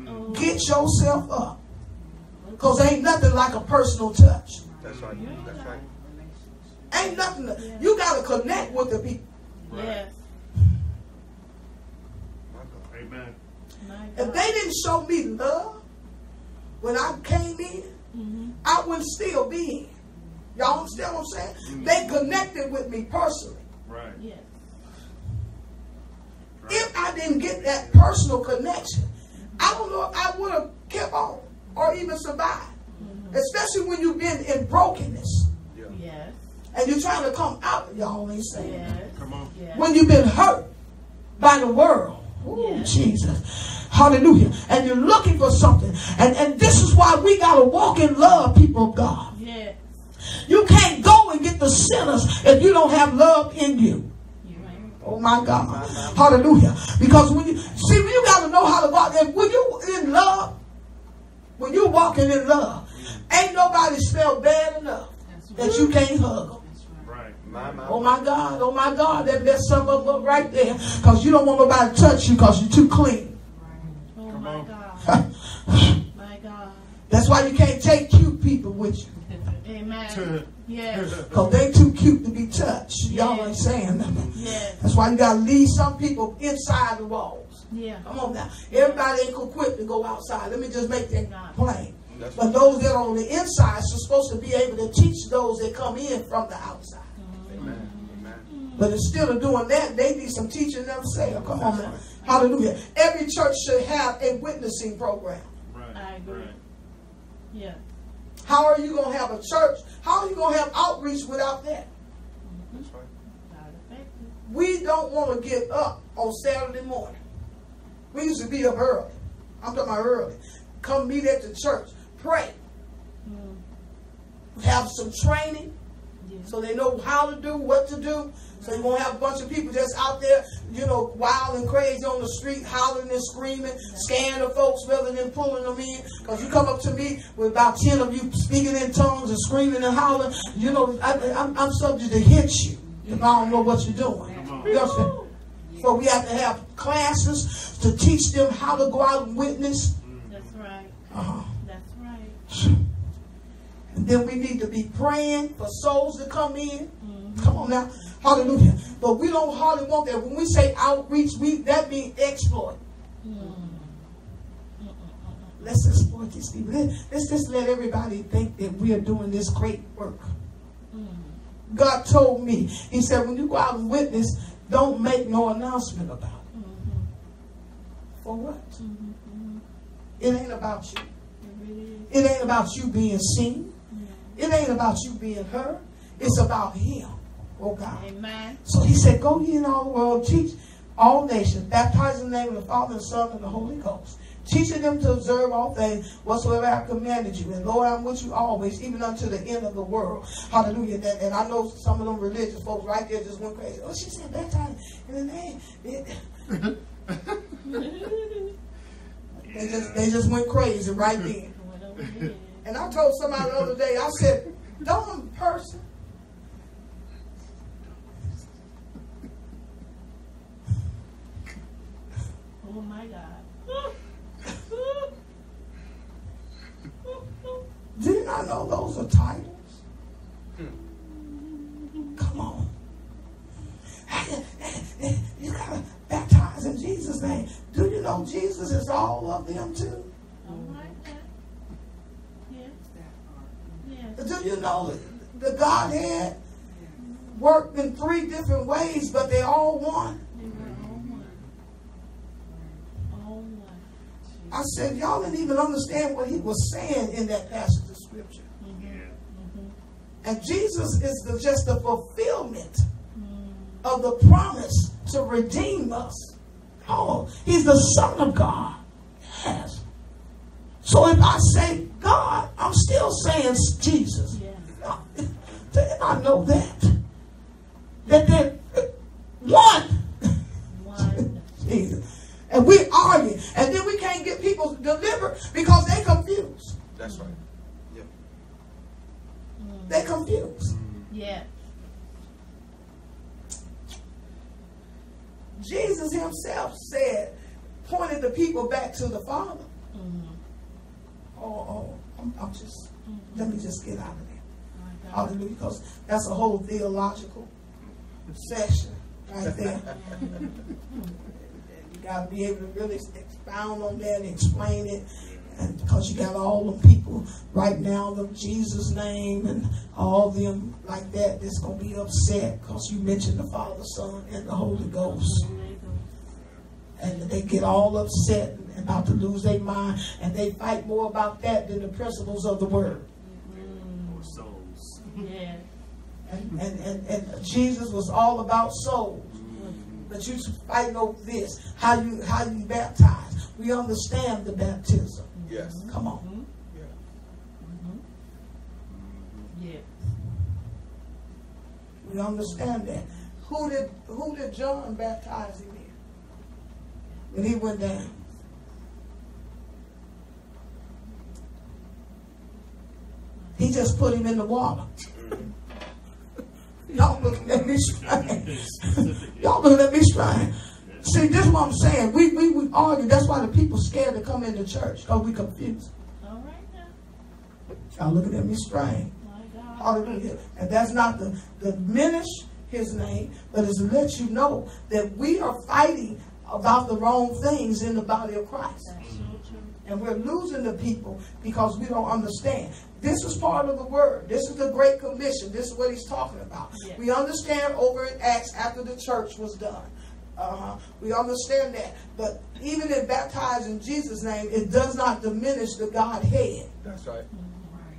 oh. get yourself up. Because ain't nothing like a personal touch. That's right. That's right. Ain't nothing. You got to connect with the people. Yes. Amen. If they didn't show me love when I came in, Mm-hmm. I wouldn't still be in. Y'all understand what I'm saying? They connected with me personally. Right. Yes. right. If I didn't get that personal connection, I don't know if I would have kept on or even survived. Mm-hmm. Especially when you've been in brokenness Yeah. Yes. and you're trying to come out. Y'all ain't saying. Yes. Come on. Yes. When you've been hurt by the world. Ooh, Yeah. Jesus. Hallelujah. And you're looking for something. And, and this is why we got to walk in love, people of God. You can't go and get the sinners if you don't have love in you. Oh my God. Hallelujah. Because when you see you gotta know how to walk. And when you in love, when you walking in love, ain't nobody smell bad enough that you can't hug them. Right. Oh my God, oh my God, that messed some of them up right there. Because you don't want nobody to touch you because you're too clean. Oh Come my on. God. [LAUGHS] My God. That's why you can't take cute people with you. Amen. Yes. Because they too cute to be touched. Y'all ain't saying nothing. Yes. That's why you got to leave some people inside the walls. Yeah. Come on now. Everybody ain't equipped to go outside. Let me just make that plain. But those that are on the inside are supposed to be able to teach those that come in from the outside. Mm-hmm. Amen. Amen. But instead of doing that, they need some teaching themselves. Come on now. Hallelujah. Every church should have a witnessing program. Right. I agree. Right. Yeah. How are you going to have a church? How are you going to have outreach without that? That's right. We don't want to get up on Saturday morning. We used to be up early. I'm talking about early. Come meet at the church. Pray. Mm. Have some training Yeah. so they know how to do, what to do. So you won't have a bunch of people just out there, you know, wild and crazy on the street, hollering and screaming, scaring the folks rather than pulling them in. Because you come up to me with about 10 of you speaking in tongues and screaming and hollering, you know, I, I'm, I'm subject to hit you if I don't know what you're doing. You understand? So we have to have classes to teach them how to go out and witness. That's right. Uh-huh. That's right. And then we need to be praying for souls to come in. Come on now. Hallelujah. But we don't hardly want that. When we say outreach, we that means exploit. Let's exploit these people. Let- Let's just let everybody think that we are doing this great work. God told me, He said, when you go out and witness, don't make no announcement about it. For what? It ain't about you. It ain't about you being seen. It ain't about you being heard. It's about Him. Oh God. Amen. So he said, Go ye in all the world, teach all nations, baptize in the name of the Father, and Son, and the Holy Ghost. Teaching them to observe all things whatsoever I have commanded you. And Lord, I'm with you always, even unto the end of the world. Hallelujah. And, and I know some of them religious folks right there just went crazy. Oh, she said baptize in the name. They just they just went crazy right then. There. And I told somebody the other day, I said, dumb person. Oh my God. Do you not know those are titles? Come on. You gotta baptize in Jesus' name. Do you know Jesus is all of them too? Oh my God. Yes. Yes. Do you know the Godhead worked in three different ways, but they all one? They were all one. All one. I said, y'all didn't even understand what he was saying in that passage of scripture. Mm-hmm. And Jesus is the, just the fulfillment mm-hmm. of the promise to redeem us. Oh, he's the Son of God. Yes. So if I say God, I'm still saying Jesus. Yes. [LAUGHS] And I know that. That they're uh, one. One. [LAUGHS] Jesus. And we argue. And then we can't get people delivered because they confused. That's right. Yep. They confused. Yeah. Jesus himself said, pointed the people back to the Father. Oh, oh, I'm, I'm just, let me just get out of there. Hallelujah. Because that's a whole theological session right there. [LAUGHS] you got to be able to really expound on that and explain it. And because you got all the people right now, the Jesus name and all them like that, that's going to be upset because you mentioned the Father, Son, and the Holy Ghost There you go. And they get all upset and about to lose their mind, and they fight more about that than the principles of the word. Or souls. Yeah. And, and, and, and Jesus was all about souls. But you fighting over this, how you how you baptize. We understand the baptism. Yes. Come on. Yeah. Yeah. We understand that. Who did who did John baptize him in? When he went down. He just put him in the water. Mm. Y'all looking at me strange. [LAUGHS] Y'all looking at me strange. See, this is what I'm saying. We, we, we argue. That's why the people scared to come into church because we confused. All right now. Y'all looking at me strange. My God. Hallelujah. And that's not the, the diminish his name, but it's to let you know that we are fighting about the wrong things in the body of Christ. That's so true. And we're losing the people because we don't understand. This is part of the word. This is the Great Commission. This is what he's talking about. Yeah. We understand over in Acts after the church was done. Uh-huh. We understand that. But even in baptized in Jesus' name, it does not diminish the Godhead. That's right. Right.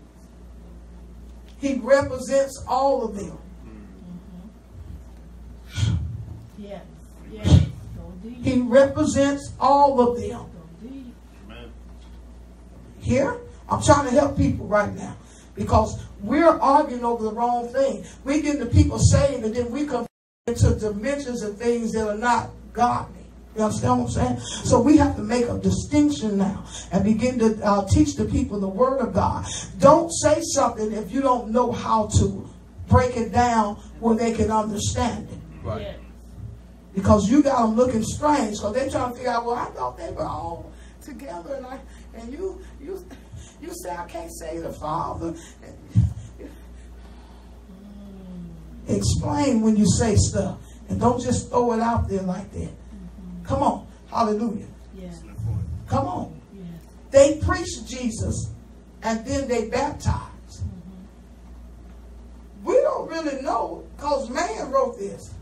He represents all of them. Yes. Yes. He represents all of them. Here, I'm trying to help people right now because we're arguing over the wrong thing. We get the people saved and then we come into dimensions and things that are not godly. You understand what I'm saying? So we have to make a distinction now and begin to uh, teach the people the word of God. Don't say something if you don't know how to break it down where they can understand it. Right. Because you got them looking strange because they're trying to figure out, well, I thought they were all together and I and you you you say I can't say the Father. Mm. Explain when you say stuff. And don't just throw it out there like that. Mm-hmm. Come on. Hallelujah. Point. Come on. Yes. They preach Jesus and then they baptize. Mm-hmm. We don't really know because man wrote this.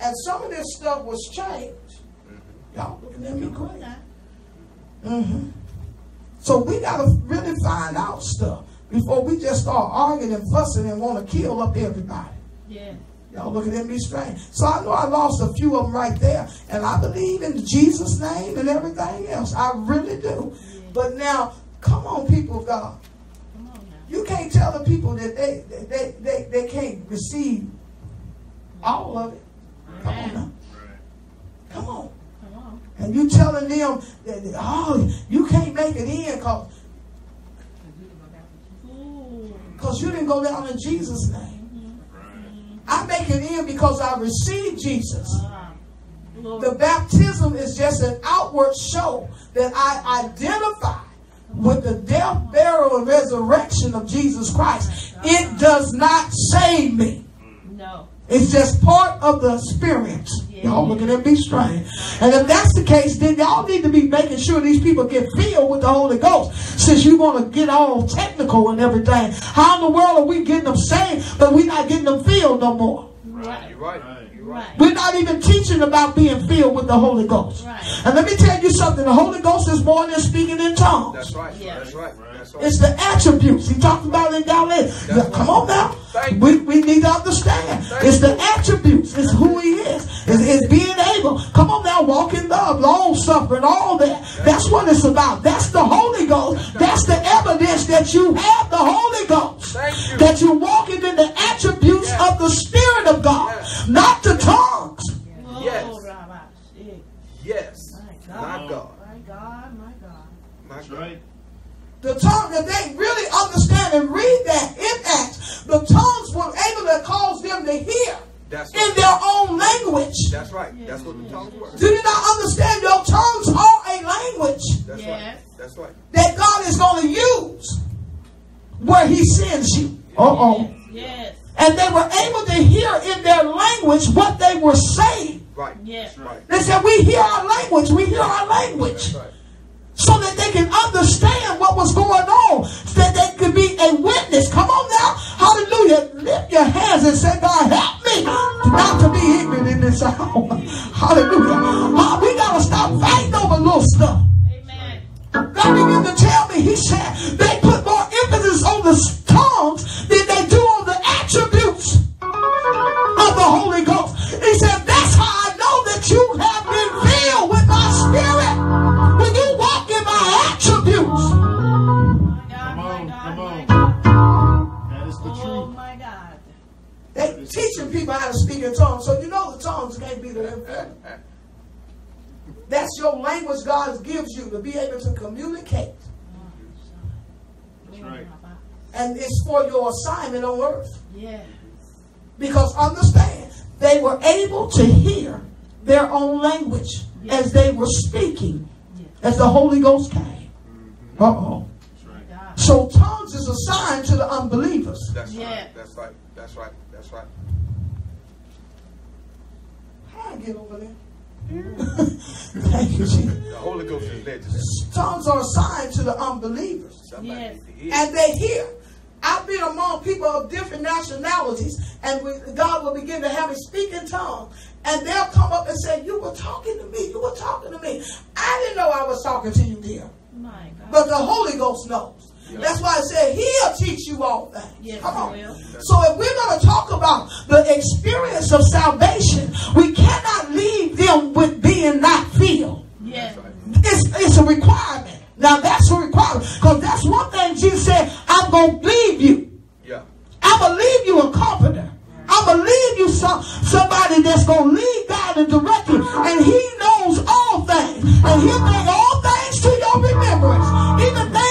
And some of this stuff was changed. Y'all looking at me crazy. now. hmm So we got to really find out stuff before we just start arguing and fussing and want to kill up everybody. Yeah. Y'all looking at me strange. So I know I lost a few of them right there. And I believe in Jesus' name and everything else. I really do. But now, come on, people of God. Come on now. You can't tell the people that they they, they, they can't receive all of it. Come on now. Come on. And you telling them that, oh, you can't make it in because because you didn't go down in Jesus' name. I make it in because I received Jesus. Ah. The baptism is just an outward show that I identify with the death, burial, and resurrection of Jesus Christ. It does not save me. No. It's just part of the experience. Y'all looking at me strange. And if that's the case, then y'all need to be making sure these people get filled with the Holy Ghost. Since you want to get all technical and everything. How in the world are we getting them saved, but we're not getting them filled no more? Right. You're right. Right. You're right. Right. We're not even teaching about being filled with the Holy Ghost. Right. And let me tell you something. The Holy Ghost is more than speaking in tongues. That's right. Yeah. That's right. That's right. It's the attributes. He talked about in Galatians. right. Come on now. We, we need to understand. It's the attributes. It's who he is. It's, it's being able. Come on now. Walk in love, long suffering, all that. That's what it's about. That's the Holy Ghost. That's the evidence that you have the Holy Ghost. You. That you're walking in the attributes Yes. of the Spirit of God, Yes. not the tongues. Whoa, Yes. Oh, yes. My My God. God. My God. My God. That's right. The tongue, if they really understand and read that in Acts, the tongues were able to cause them to hear That's in right. their own language. That's right. That's what the tongues were. Do you not understand your tongues are a language That's Yes. right. That's right. that God is going to use where he sends you? Uh-oh. Yes. And they were able to hear in their language what they were saying. Right. Yes. Right. They said, we hear our language. We hear our language. That's right. So that they can understand what was going on, so that they could be a witness. Come on now, hallelujah. Lift your hands and say, God, help me not to be ignorant in this hour. [LAUGHS] Hallelujah. Ah, we got to stop fighting over little stuff. Amen. God began to tell me, He said, they put more emphasis on the tongues teaching people how to speak in tongues. So you know the tongues can't be the infallible. That's your language God gives you to be able to communicate. That's right. And it's for your assignment on earth. Yeah. Because understand, they were able to hear their own language as they were speaking, as the Holy Ghost came. Uh oh. So tongues is a sign to the unbelievers. That's Yeah. right. That's right. That's right. That's right. How I get over there? [LAUGHS] Thank you, Jesus. The Holy Ghost is legislative. Tongues are assigned to the unbelievers. Somebody Yes. needs to hear. and they hear. I've been among people of different nationalities, and we, God will begin to have me speak in tongues. And they'll come up and say, You were talking to me. You were talking to me. I didn't know I was talking to you, dear. My God. But the Holy Ghost knows. That's why I said He'll teach you all things. Yes, Come on. So if we're going to talk about the experience of salvation, we cannot leave them with being not filled. Yes. It's, it's a requirement. Now that's a requirement. Because that's one thing Jesus said, I'm going to leave you. Yeah. I'm going to leave you a comforter. I'm going to leave you some, somebody that's going to lead God and direct you. And he knows all things. And he'll bring all things to your remembrance. Even things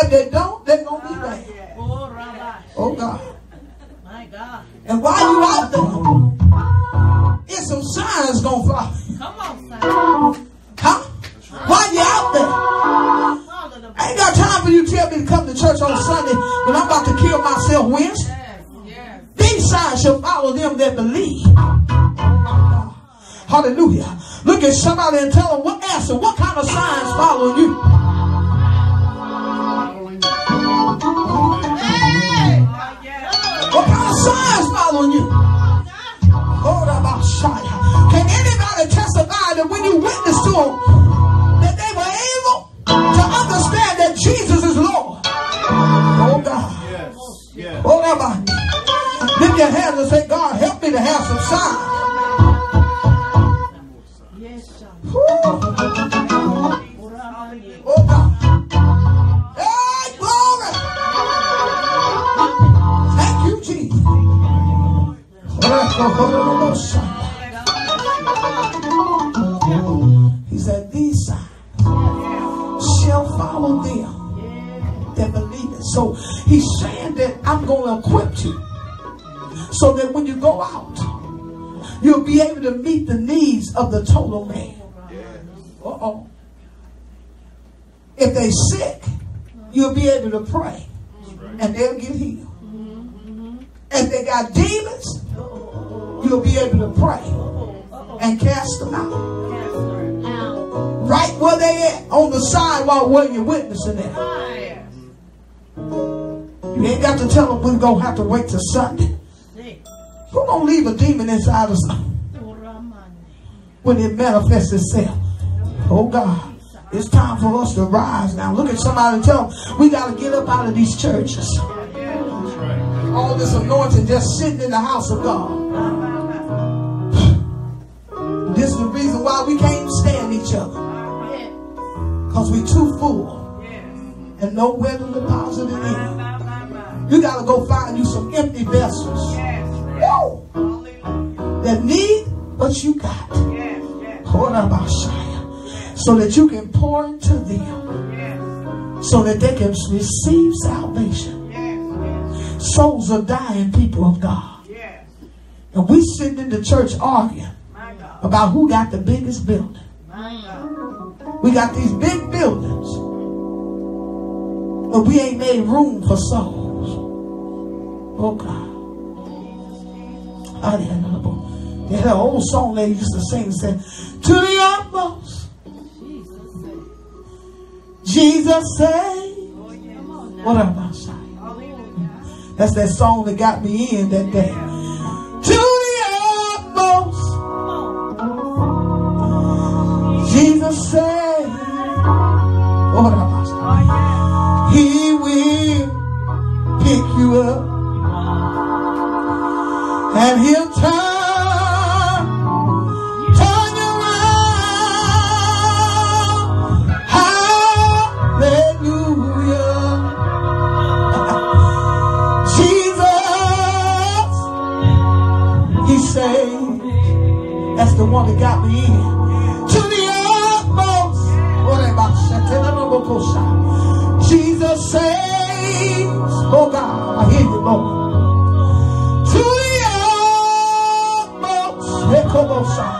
If they don't, they're going to be ah, bad. Oh, Oh, God. My God. And while you out there, it's some signs going to follow. Come on, son. Huh? While you out there. I ain't got time for you to tell me to come to church on Sunday when I'm about to kill myself Wednesday. Yes, yes. These signs shall follow them that believe. Oh, Hallelujah. Look at somebody and tell them what answer, what kind of signs follow you? Follow you? Hold up, Shia. Can anybody testify that when you witness to them, that they were able to understand that Jesus is Lord? Oh God. Yes. Yes. Hold up. Lift your hands and say, God, help me to have some signs. He said, These shall follow them that believe it. So he's saying that I'm going to equip you so that when you go out, you'll be able to meet the needs of the total man. Uh-oh. If they're sick, you'll be able to pray and they'll get healed. If they got demons, you'll be able to pray and cast them out. Right where they at, on the sidewalk where you're witnessing it. You ain't got to tell them we're going to have to wait till Sunday. Who gonna leave a demon inside Oh, when it manifests itself? Oh God. It's time for us to rise now. Look at somebody and tell them we got to get up out of these churches. All this anointing just sitting in the house of God. This is the reason why we can't stand each other. Because we're too full and nowhere to deposit it in. You got to go find you some empty vessels Woo! That need what you got. So that you can pour into them. So that they can receive salvation. Souls are dying, people of God. And we sitting in the church arguing. About who got the biggest building. We got these big buildings. But we ain't made room for souls. Oh God. Hallelujah. They had an old song they used to sing said, To the utmost, Jesus say, What am I? That's that song that got me in that day. will. Oh, He will pick you up. And he'll turn, turn you around. Hallelujah. [LAUGHS] Jesus, he saved. That's the one that got me in. Oh God, I hear you, Lord. To the utmost.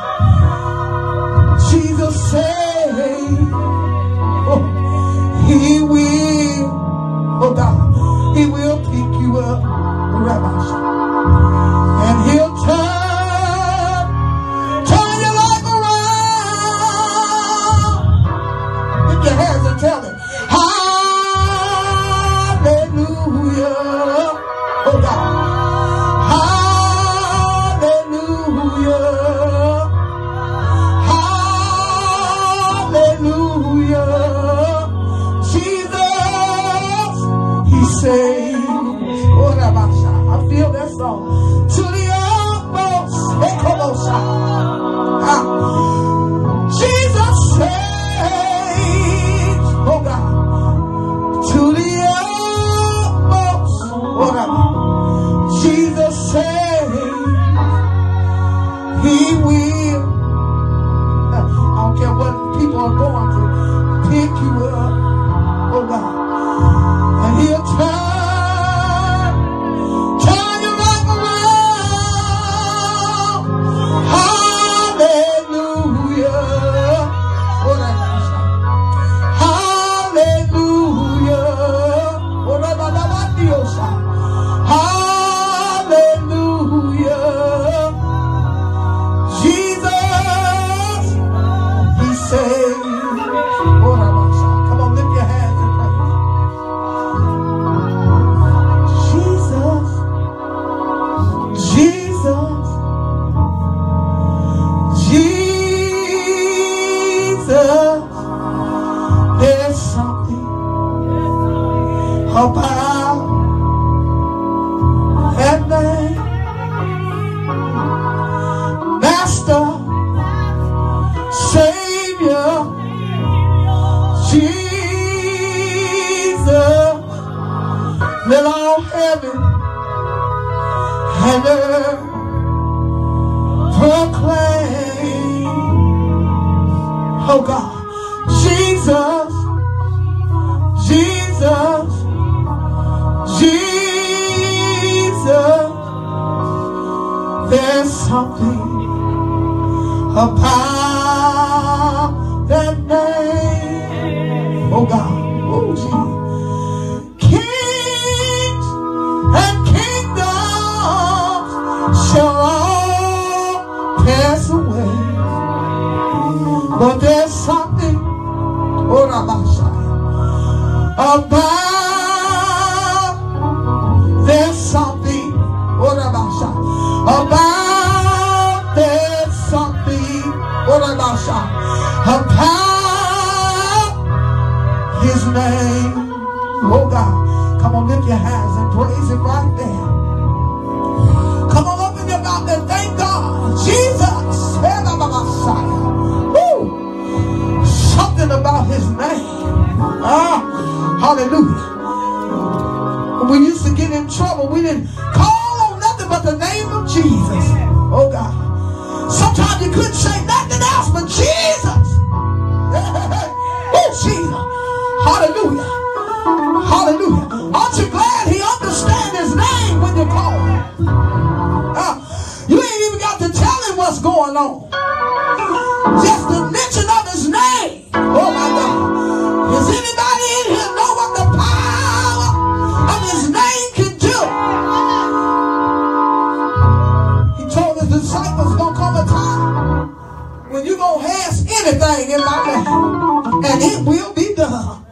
anything in my life, and it will be done.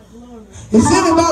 Is anybody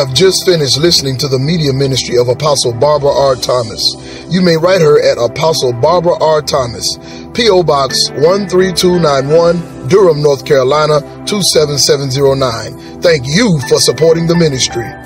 have just finished listening to the media ministry of Apostle Barbara R. Thomas. You may write her at Apostle Barbara R. Thomas, P.O. Box 13291, Durham, North Carolina 27709. Thank you for supporting the ministry.